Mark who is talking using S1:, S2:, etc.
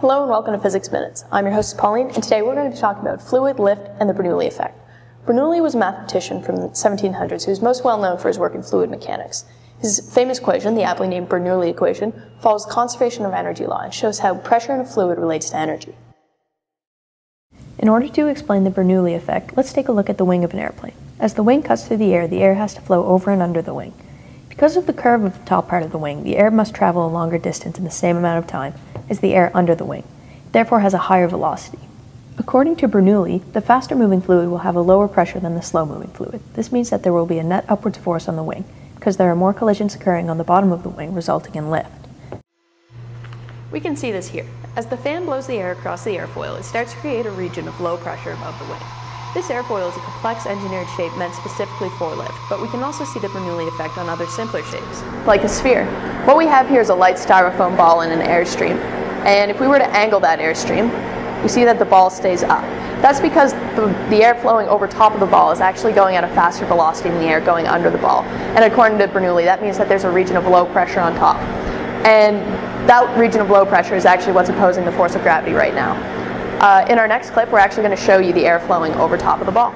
S1: Hello and welcome to Physics Minutes. I'm your host Pauline, and today we're going to be talking about fluid, lift, and the Bernoulli effect. Bernoulli was a mathematician from the 1700s who is most well known for his work in fluid mechanics. His famous equation, the aptly named Bernoulli equation, follows conservation of energy law and shows how pressure in a fluid relates to energy. In order to explain the Bernoulli effect, let's take a look at the wing of an airplane. As the wing cuts through the air, the air has to flow over and under the wing. Because of the curve of the top part of the wing, the air must travel a longer distance in the same amount of time as the air under the wing, therefore has a higher velocity. According to Bernoulli, the faster moving fluid will have a lower pressure than the slow moving fluid. This means that there will be a net upwards force on the wing, because there are more collisions occurring on the bottom of the wing, resulting in lift. We can see this here. As the fan blows the air across the airfoil, it starts to create a region of low pressure above the wing. This airfoil is a complex engineered shape meant specifically for lift, but we can also see the Bernoulli effect on other simpler shapes, like a sphere. What we have here is a light styrofoam ball in an airstream, and if we were to angle that airstream, we see that the ball stays up. That's because the, the, air flowing over top of the ball is actually going at a faster velocity than the air going under the ball. And according to Bernoulli, that means that there's a region of low pressure on top. And that region of low pressure is actually what's opposing the force of gravity right now. Uh, in our next clip, we're actually going to show you the air flowing over top of the ball.